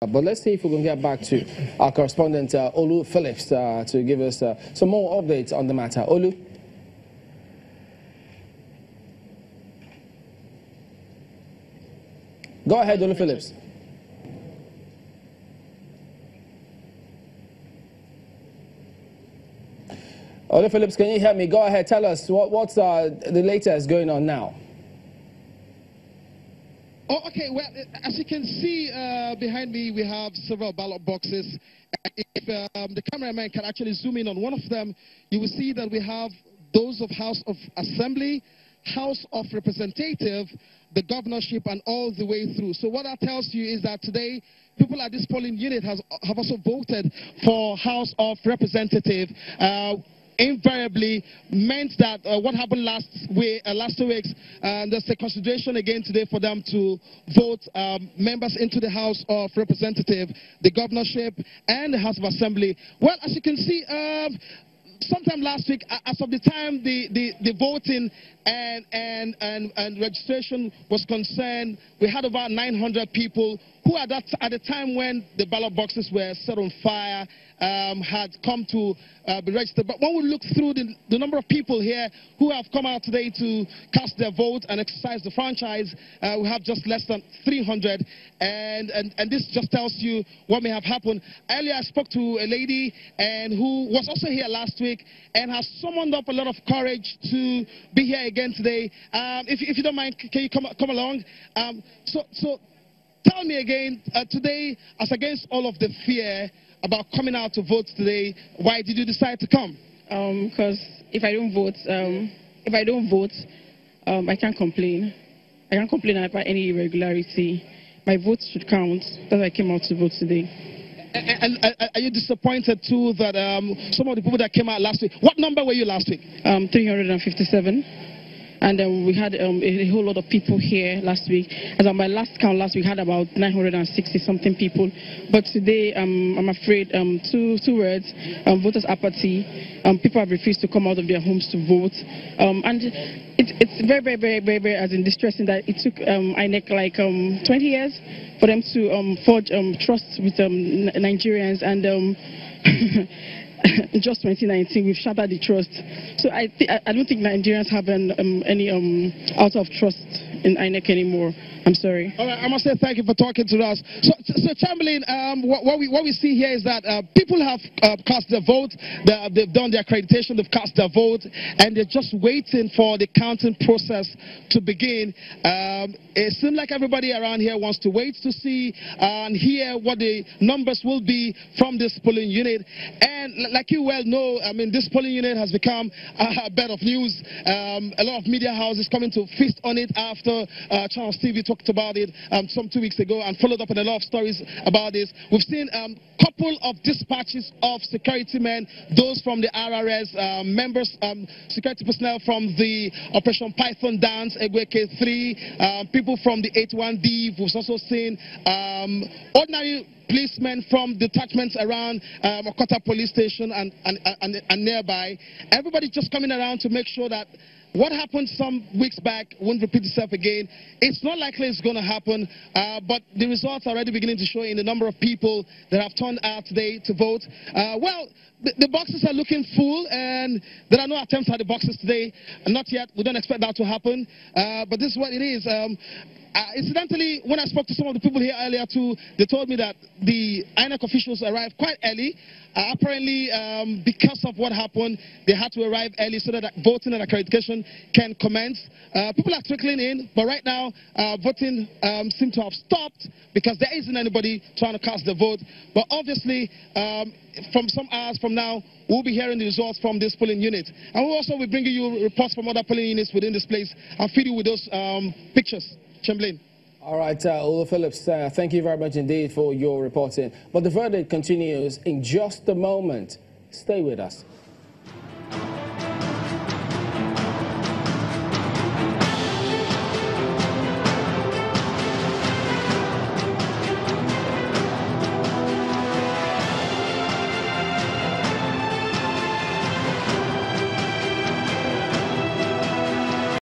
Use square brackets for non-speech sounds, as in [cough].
But let's see if we can get back to our correspondent uh, Olu Phillips uh, to give us uh, some more updates on the matter. Olu? Go ahead, Olu Phillips. Olu Phillips, can you hear me? Go ahead, tell us what, what's uh, the latest going on now. Oh, okay. Well, as you can see uh, behind me, we have several ballot boxes. If um, the cameraman can actually zoom in on one of them, you will see that we have those of House of Assembly, House of Representative, the governorship, and all the way through. So what that tells you is that today, people at this polling unit has, have also voted for House of Representative. Uh, invariably meant that uh, what happened last week, uh, last two weeks, uh, there's a consideration again today for them to vote um, members into the House of Representatives, the governorship, and the House of Assembly. Well, as you can see, um, sometime last week, as of the time the, the, the voting and, and, and, and registration was concerned, we had about 900 people who at, that, at the time when the ballot boxes were set on fire um, had come to uh, be registered. But when we look through the, the, number of people here who have come out today to cast their vote and exercise the franchise, uh, we have just less than 300. And, and, and this just tells you what may have happened. Earlier, I spoke to a lady and who was also here last week and has summoned up a lot of courage to be here again today. Um, if, if, you don't mind, can you come, come along? Um, so, so tell me again, uh, today, as against all of the fear about coming out to vote today, why did you decide to come? Because um, if I don't vote, um, if I don't vote, um, I can't complain. I can't complain about any irregularity. My vote should count. That's why I came out to vote today. And, and, and are you disappointed too that um, some of the people that came out last week? What number were you last week? Um, 357 and um, we had um, a, whole lot of people here last week. As on my last count last week, we had about 960 something people. But today, um, I'm afraid, um, two two words: um, voters' apathy. People have refused to come out of their homes to vote, and it, it's very, very, very, very, very, as in distressing that it took um, INEC like 20 years for them to forge trust with Nigerians and. [laughs] [laughs] just 2019, we've shattered the trust. So I, I don't think Nigerians have an, um, any um, out of trust in INEC anymore. I'm sorry. All right, I must say thank you for talking to us. So, so Chamberlain, um, what, what, we, what we see here is that uh, people have uh, cast their vote, they, they've done their accreditation, they've cast their vote, and they're just waiting for the counting process to begin. Um, it seems like everybody around here wants to wait to see and hear what the numbers will be from this polling unit. And like you well know, I mean, this polling unit has become [laughs] a bed of news. Um, a lot of media houses coming to feast on it after uh, Channels TV talked about it um, some two weeks ago and followed up on a lot of stories about this. We've seen a um, couple of dispatches of security men, those from the RRS, um, members, um, security personnel from the Operation Python Dance, Egwu Eke 3, um, people from the 81D. We've also seen um, ordinary policemen from detachments around um, Okota police station and, and, and, and nearby. Everybody just coming around to make sure that what happened some weeks back won't repeat itself again. It's not likely it's going to happen, uh, but the results are already beginning to show in the number of people that have turned out today to vote. Uh, well, the, the, boxes are looking full, and there are no attempts at the boxes today. Not yet. We don't expect that to happen, uh, but this is what it is. Um, uh, incidentally, when I spoke to some of the people here earlier too, they told me that the INEC officials arrived quite early. Uh, apparently, um, because of what happened, they had to arrive early so that voting and accreditation can commence. Uh, people are trickling in, but right now, uh, voting um, seems to have stopped because there isn't anybody trying to cast the vote. But obviously, um, from some hours from now, we'll be hearing the results from this polling unit. And we'll also be bringing you reports from other polling units within this place and feed you with those um, pictures. Chamberlain. All right, uh, Ola Phillips, uh, thank you very much indeed for your reporting. But the verdict continues in just a moment. Stay with us.